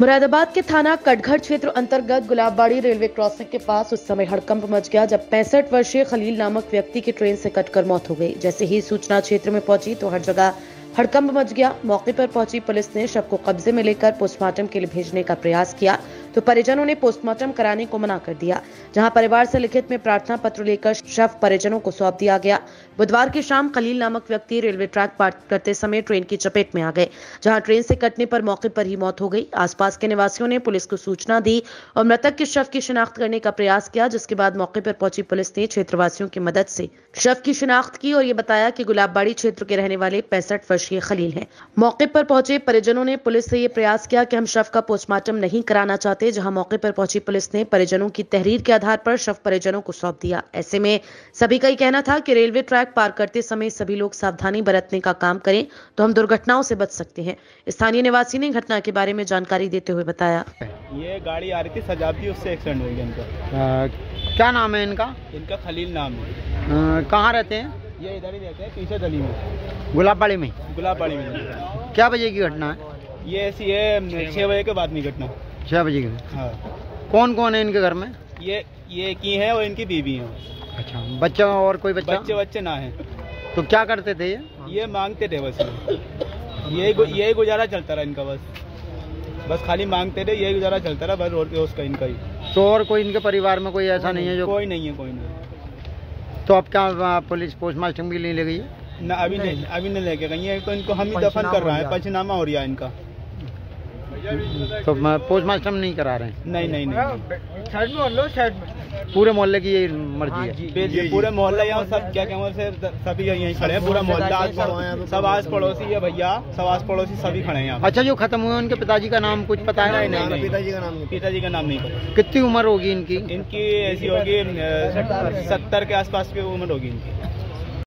मुरादाबाद के थाना कटघर क्षेत्र अंतर्गत गुलाबबाड़ी रेलवे क्रॉसिंग के पास उस समय हड़कंप मच गया जब पैंसठ वर्षीय खलील नामक व्यक्ति की ट्रेन से कटकर मौत हो गई। जैसे ही सूचना क्षेत्र में पहुँची तो हर जगह हड़कंप मच गया। मौके पर पहुँची पुलिस ने शव को कब्जे में लेकर पोस्टमार्टम के लिए भेजने का प्रयास किया। तो परिजनों ने पोस्टमार्टम कराने को मना कर दिया, जहाँ परिवार से लिखित में प्रार्थना पत्र लेकर शव परिजनों को सौंप दिया गया। बुधवार की शाम खलील नामक व्यक्ति रेलवे ट्रैक पार करते समय ट्रेन की चपेट में आ गए, जहाँ ट्रेन से कटने पर मौके पर ही मौत हो गई। आसपास के निवासियों ने पुलिस को सूचना दी और मृतक के शव की शिनाख्त करने का प्रयास किया, जिसके बाद मौके पर पहुँची पुलिस ने क्षेत्रवासियों की मदद से शव की शिनाख्त की और ये बताया कि गुलाबबाड़ी क्षेत्र के रहने वाले पैंसठ वर्षीय खलील हैं। मौके पर पहुँचे परिजनों ने पुलिस से ये प्रयास किया कि हम शव का पोस्टमार्टम नहीं कराना चाहते। जहाँ मौके पर पहुँची पुलिस ने परिजनों की तहरीर के आधार पर शव परिजनों को सौंप दिया। ऐसे में सभी का ही कहना था कि रेलवे ट्रैक पार करते समय सभी लोग सावधानी बरतने का काम करें तो हम दुर्घटनाओं से बच सकते हैं। स्थानीय निवासी ने घटना के बारे में जानकारी देते हुए बताया। ये गाड़ी आ रही थी सजावती उससे एक्सीडेंट हो गया इनका क्या नाम है इनका? इनका खलील नाम है। कहाँ रहते हैं? ये इधर ही रहते हैं पीछे गली में। गुलाबबाड़ी में। गुलाबबाड़ी में। क्या बजे की घटना है? ये ऐसी है छः बजे के बाद में घटना। छः बजे की हाँ। कौन कौन है इनके घर में? ये ये की है और इनकी बीवी है। अच्छा बच्चा और कोई बच्चा? बच्चे बच्चे ना है। तो क्या करते थे ये? ये मांगते थे बस। ये यही गु- यही गुजारा चलता रहा इनका बस। बस खाली मांगते थे यही गुजारा चलता रहा बस रोड उसका इनका ही। तो और कोई इनके परिवार में कोई ऐसा नहीं है जो कोई नहीं है कोई नहीं तो अब क्या पुलिस पोस्टमार्टम के लिए ले गई है? ना अभी नहीं अभी नहीं लेके गई है तो इनको हम ही दफन कर रहा है पंचनामा हो रहा है इनका। तो अ, पोस्टमार्टम नहीं करा रहे हैं। नहीं नहीं नहीं साइड में लो साइड में? पूरे मोहल्ले की ये मर्ज़ी है पूरे मोहल्ला यहाँ सब क्या क्या से सभी यहीं खड़े हैं पूरा मोहल्ला पड़ोस सब आस पड़ोसी है भैया सब आस पड़ोसी सभी खड़े हैं यहाँ अच्छा जो खत्म हुए उनके पिताजी का नाम कुछ पता है? नहीं नहीं पिताजी का नाम पिताजी का नाम नहीं पता। कितनी उम्र होगी इनकी? इनकी ऐसी होगी सत्तर के आसपास की उम्र होगी इनकी।